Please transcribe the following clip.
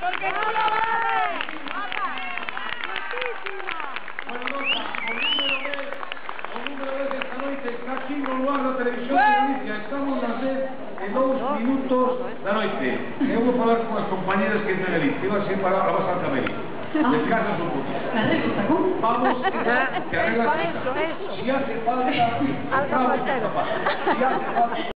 Porque tú lo vales. Bueno, nota, o número vez, o número esta noite está aquí no lugar da televisión de Galicia. Estamos nas 10 e 2 minutos da noite. Eu vou falar con as compañeras que entran ali. Te vas a parar, vas al camerino. Descansas un poquito. Vamos, que arreglas Si hace falta, capaz. Si hace falta.